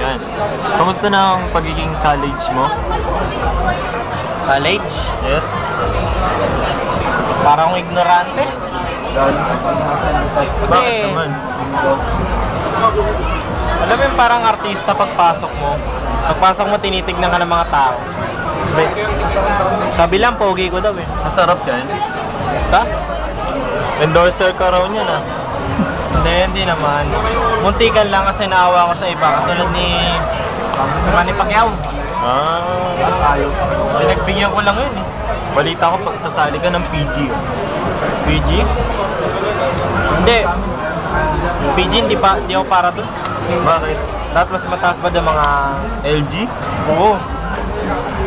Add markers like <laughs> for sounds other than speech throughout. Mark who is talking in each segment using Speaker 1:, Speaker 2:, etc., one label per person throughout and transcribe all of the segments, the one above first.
Speaker 1: Yan. Kamusta na ang pagiging college mo?
Speaker 2: College?
Speaker 1: Yes.
Speaker 2: Parang ignorante.
Speaker 1: Bakit naman?
Speaker 2: Alam mo yung parang artista pagpasok mo. Pagpasok mo, tinitignan ka ng mga tao. Sabi, sabi lang, pogi ko daw eh.
Speaker 1: Masarap yan.
Speaker 2: Ha?
Speaker 1: Endorser ka raw niyan ah.
Speaker 2: Hindi, hindi naman. Muntikan lang kasi naawa ko sa iba. Katulad ni Manny Pacquiao.
Speaker 1: Ah.
Speaker 2: Pinagbigyan ko lang yun eh.
Speaker 1: Balita ko pag sasali ka ng PG. oh.
Speaker 2: PG? Hindi. PG, hindi pa, hindi ako para doon.
Speaker 1: Bakit?
Speaker 2: Dapat mas mataas ba ng mga...
Speaker 1: LG?
Speaker 2: Oo.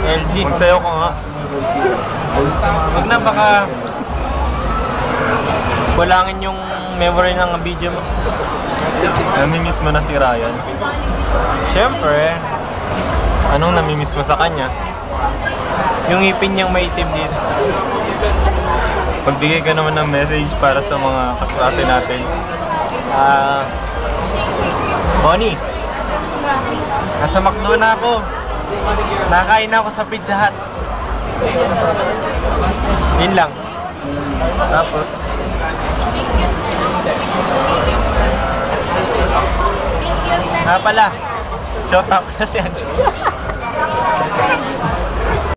Speaker 2: LG.
Speaker 1: Magsayaw ka nga.
Speaker 2: Huwag na baka kulangin yung memory ng video mo.
Speaker 1: Namimiss mo na si Ryan.
Speaker 2: Siyempre,
Speaker 1: Anong namimiss mo sa kanya?
Speaker 2: yung ipin niyang maitim dito.
Speaker 1: Pagbigay ka naman ng message para sa mga kaklase natin.
Speaker 2: Ah, Bonnie, nasa McDo na ako. Nakain na ako sa Pizza Hut. Yun lang.
Speaker 1: Tapos,
Speaker 2: Ah pala, shout out na si Angela. <laughs>